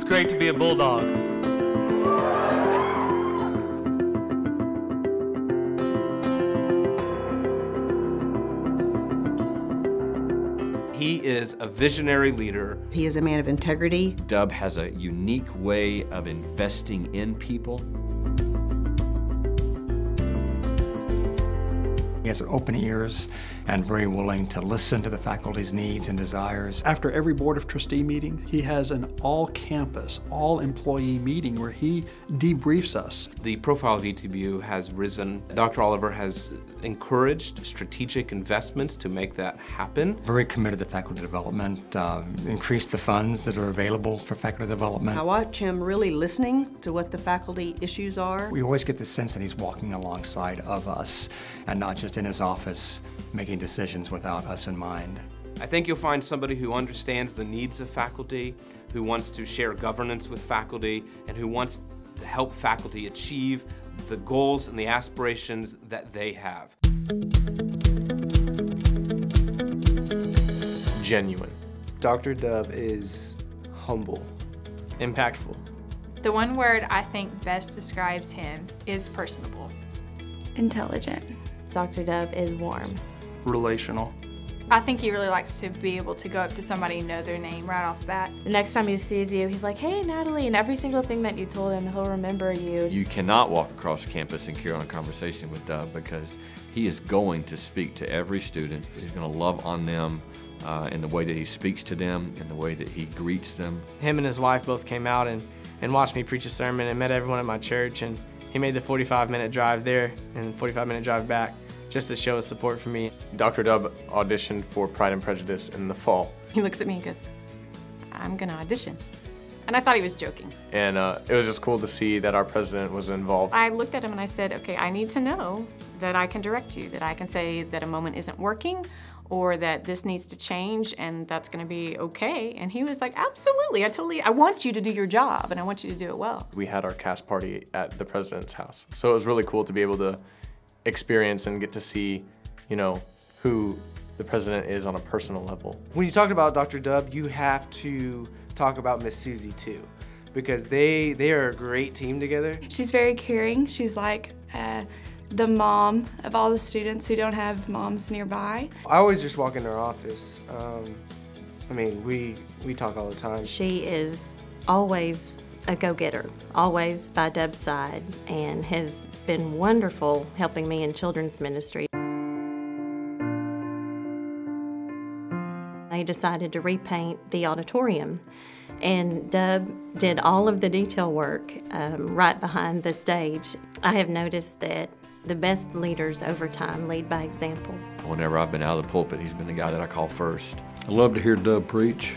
It's great to be a Bulldog. He is a visionary leader. He is a man of integrity. Dub has a unique way of investing in people. Has open ears and very willing to listen to the faculty's needs and desires. After every Board of Trustee meeting, he has an all-campus, all-employee meeting where he debriefs us. The profile of ETBU has risen. Dr. Oliver has encouraged strategic investments to make that happen. Very committed to faculty development, um, increased the funds that are available for faculty development. I watch him really listening to what the faculty issues are. We always get the sense that he's walking alongside of us and not just in his office making decisions without us in mind. I think you'll find somebody who understands the needs of faculty, who wants to share governance with faculty, and who wants to help faculty achieve the goals and the aspirations that they have. Genuine. Dr. Dub is humble, impactful. The one word I think best describes him is personable. Intelligent. Dr. Dub is warm. Relational. I think he really likes to be able to go up to somebody and know their name right off the bat. The next time he sees you, he's like, hey, Natalie, and every single thing that you told him, he'll remember you. You cannot walk across campus and carry on a conversation with Dub because he is going to speak to every student. He's going to love on them uh, in the way that he speaks to them, in the way that he greets them. Him and his wife both came out and, and watched me preach a sermon and met everyone at my church, and he made the 45 minute drive there and 45 minute drive back just to show his support for me. Dr. Dub auditioned for Pride and Prejudice in the fall. He looks at me and goes, I'm gonna audition. And I thought he was joking. And uh, it was just cool to see that our president was involved. I looked at him and I said, okay, I need to know that I can direct you, that I can say that a moment isn't working or that this needs to change and that's gonna be okay. And he was like, absolutely, I totally, I want you to do your job and I want you to do it well. We had our cast party at the president's house. So it was really cool to be able to experience and get to see, you know, who the president is on a personal level. When you talked about Dr. Dub, you have to talk about Miss Susie too, because they they are a great team together. She's very caring. She's like uh, the mom of all the students who don't have moms nearby. I always just walk in her office. Um, I mean, we we talk all the time. She is always a go-getter, always by Dub's side, and has been wonderful helping me in children's ministry. They decided to repaint the auditorium, and Dub did all of the detail work um, right behind the stage. I have noticed that the best leaders over time lead by example. Whenever I've been out of the pulpit, he's been the guy that I call first. I love to hear Dub preach.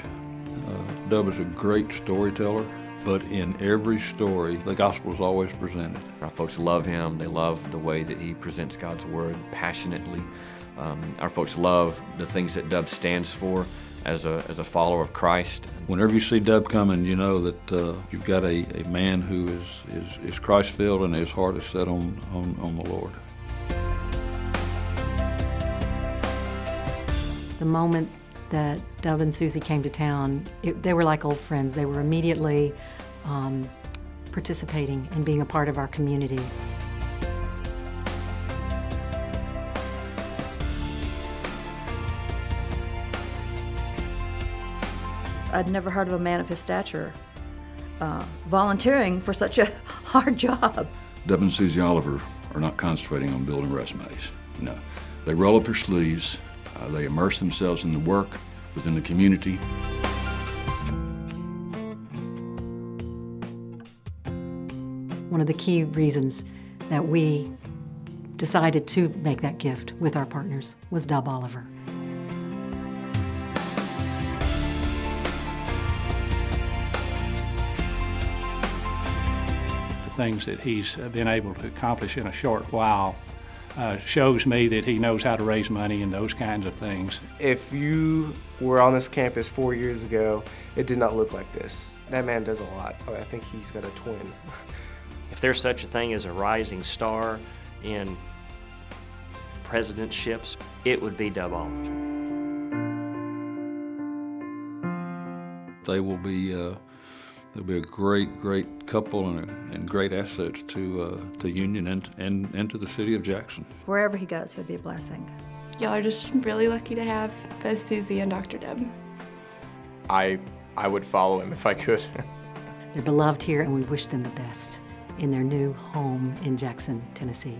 Uh, Dub is a great storyteller but in every story, the gospel is always presented. Our folks love him. They love the way that he presents God's word passionately. Um, our folks love the things that Dub stands for as a, as a follower of Christ. Whenever you see Dub coming, you know that uh, you've got a, a man who is, is, is Christ-filled and his heart is set on, on, on the Lord. The moment that Dub and Susie came to town, it, they were like old friends. They were immediately um, participating and being a part of our community. I'd never heard of a man of his stature uh, volunteering for such a hard job. Dub and Susie Oliver are not concentrating on building resumes. No, they roll up their sleeves, uh, they immerse themselves in the work within the community. One of the key reasons that we decided to make that gift with our partners was Dub Oliver. Things that he's been able to accomplish in a short while uh, shows me that he knows how to raise money and those kinds of things. If you were on this campus four years ago, it did not look like this. That man does a lot. I think he's got a twin. if there's such a thing as a rising star in presidentships, it would be Dub Oliver. They will be uh, They'll be a great, great couple and, and great assets to, uh, to Union and, and, and to the city of Jackson. Wherever he goes, he'll be a blessing. Y'all are just really lucky to have both Susie and Dr. Dub. I, I would follow him if I could. They're beloved here, and we wish them the best in their new home in Jackson, Tennessee.